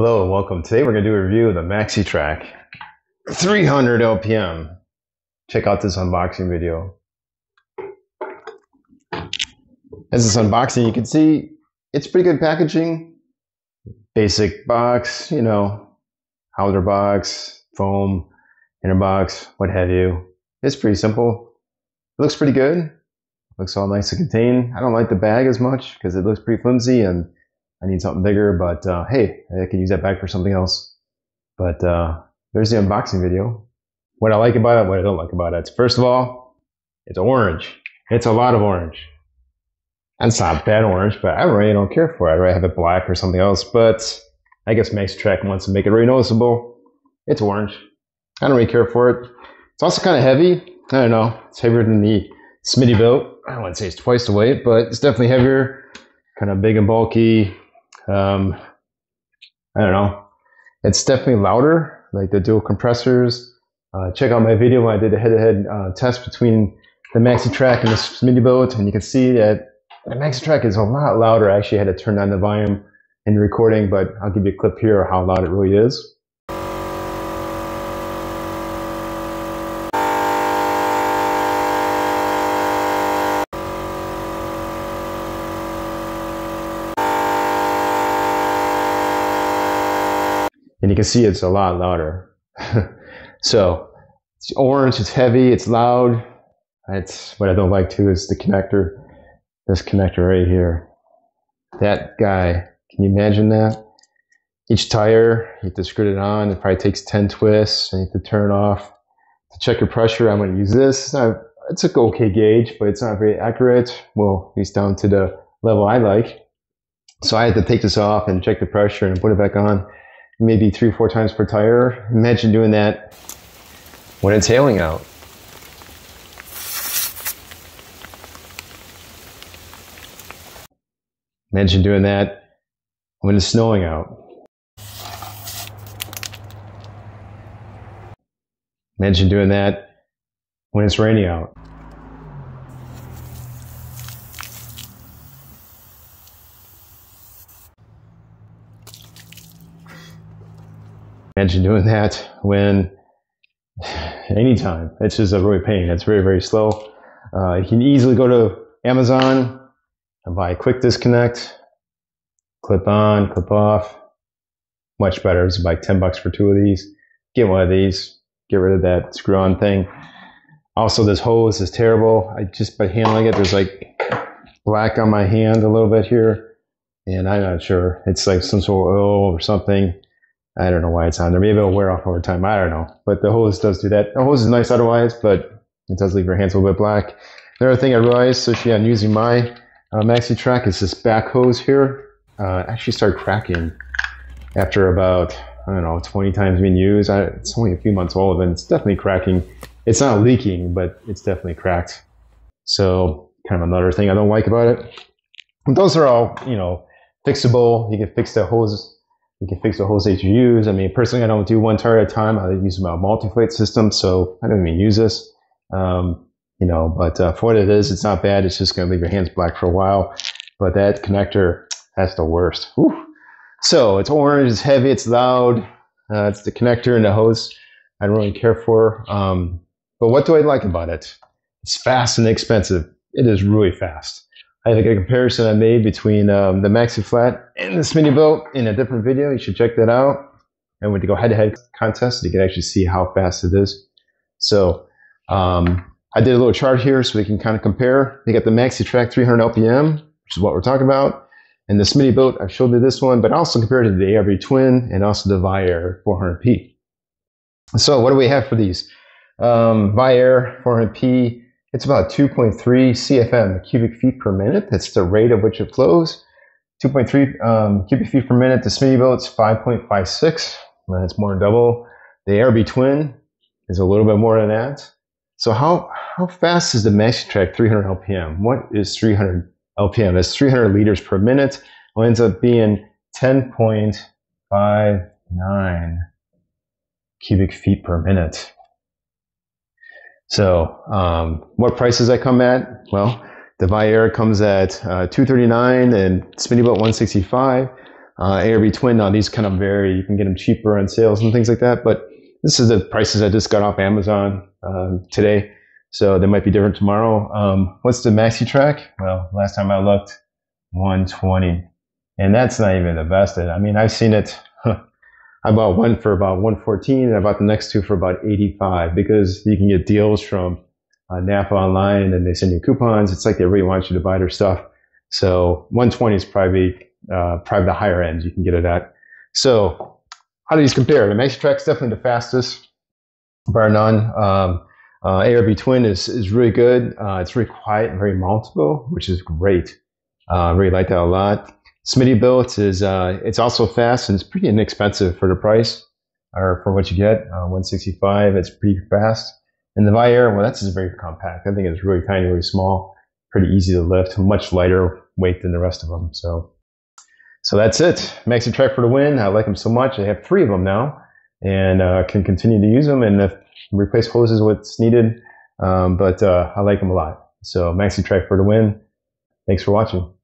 Hello and welcome. Today we're going to do a review of the Maxi Trac 300 LPM. Check out this unboxing video. As this unboxing, you can see it's pretty good packaging. Basic box, you know, howler box, foam, inner box, what have you. It's pretty simple. It looks pretty good. Looks all nice to contain. I don't like the bag as much because it looks pretty flimsy and I need something bigger, but uh, hey, I can use that bag for something else. But uh, there's the unboxing video. What I like about it, what I don't like about it. First of all, it's orange. It's a lot of orange. It's not bad orange, but I really don't care for it. I'd rather have it black or something else. But I guess Maxi Trac wants to make it really noticeable. It's orange. I don't really care for it. It's also kind of heavy. I don't know. It's heavier than the Smitty Smittybilt. I wouldn't say it's twice the weight, but it's definitely heavier. Kind of big and bulky. Um, I don't know. It's definitely louder, like the dual compressors. Uh, check out my video when I did a head-to-head uh, test between the Maxi Trac and the Smittybilt, and you can see that the Maxi Trac is a lot louder. I actually had to turn down the volume in the recording, but I'll give you a clip here of how loud it really is. And you can see it's a lot louder. so it's orange, it's heavy, it's loud. That's what I don't like too is the connector, this connector right here. That guy, can you imagine that? Each tire, you have to screw it on. It probably takes 10 twists you have to turn off. To check your pressure, I'm going to use this. It's, not, it's a okay gauge, but it's not very accurate. Well, at least down to the level I like. So I had to take this off and check the pressure and put it back on maybe three, four times per tire. Imagine doing that when it's hailing out. Imagine doing that when it's snowing out. Imagine doing that when it's raining out. Imagine doing that when anytime. It's just a really pain. It's very, very slow. Uh, you can easily go to Amazon and buy a quick disconnect, clip on, clip off. Much better. It's like 10 bucks for two of these. Get one of these. Get rid of that screw on thing. Also, this hose is terrible. I just by handling it, there's like black on my hand a little bit here. And I'm not sure. It's like some sort of oil or something. I don't know why it's on there. Maybe it'll wear off over time. I don't know. But the hose does do that. The hose is nice otherwise, but it does leave your hands a little bit black. Another thing I realized, especially on using my uh, Maxi Trac, is this back hose here uh, actually started cracking after about, I don't know, 20 times being used. I, it's only a few months old and it's definitely cracking. It's not leaking, but it's definitely cracked. So kind of another thing I don't like about it. those are all, you know, fixable. You can fix the hose you can fix the you use. I mean, personally, I don't do one tire at a time. I use my multi-plate system, so I don't even use this. Um, you know, but uh, for what it is, it's not bad. It's just going to leave your hands black for a while. But that connector, that's the worst. Whew. So it's orange, it's heavy, it's loud. Uh, it's the connector and the hose I don't really care for. Um, but what do I like about it? It's fast and expensive. It is really fast. I have a comparison I made between um, the Maxi Flat and the Smittybilt in a different video. You should check that out. And when you go head-to-head contest, you can actually see how fast it is. So um, I did a little chart here so we can kind of compare. You got the Maxi Trac 300 LPM, which is what we're talking about. And the Smittybilt, I showed you this one, but also compared to the ARB Twin and also the Viair 400p. So what do we have for these? Um, Viair 400p it's about 2.3 CFM, cubic feet per minute. That's the rate at which it flows. 2.3 um, cubic feet per minute. The Smittybilt is 5.56. That's more than double. The ARB Twin is a little bit more than that. So how how fast is the Maxi Trac 300 LPM? What is 300 LPM? That's 300 liters per minute. It ends up being 10.59 cubic feet per minute. So um, what prices I come at? Well, the Viair comes at uh, 239 and Smittybilt 165. Uh, ARB Twin, now these kind of vary. You can get them cheaper on sales and things like that. But this is the prices I just got off Amazon um, today. So they might be different tomorrow. Um, what's the Maxi Trac? Well, last time I looked, 120. And that's not even the best. I mean, I've seen it. I bought one for about 114 and I bought the next two for about 85 because you can get deals from uh, Napa online and they send you coupons. It's like they really want you to buy their stuff. So 120 is probably, uh, probably the higher end you can get it at. So how do these compare? The Maxi Trac's definitely the fastest, bar none. Um, uh, ARB Twin is, is really good. Uh, it's very quiet and very mountable, which is great. I uh, really like that a lot. Smittybilt is uh, it's also fast and it's pretty inexpensive for the price or for what you get. Uh, 165, it's pretty fast. And the Viair, well, that's just very compact. I think it's really tiny, really small, pretty easy to lift, much lighter weight than the rest of them. So, so that's it. Maxi Trac for the win. I like them so much. I have three of them now, and uh, can continue to use them and uh, replace hoses what's needed. Um, but uh, I like them a lot. So Maxi Trac for the win. Thanks for watching.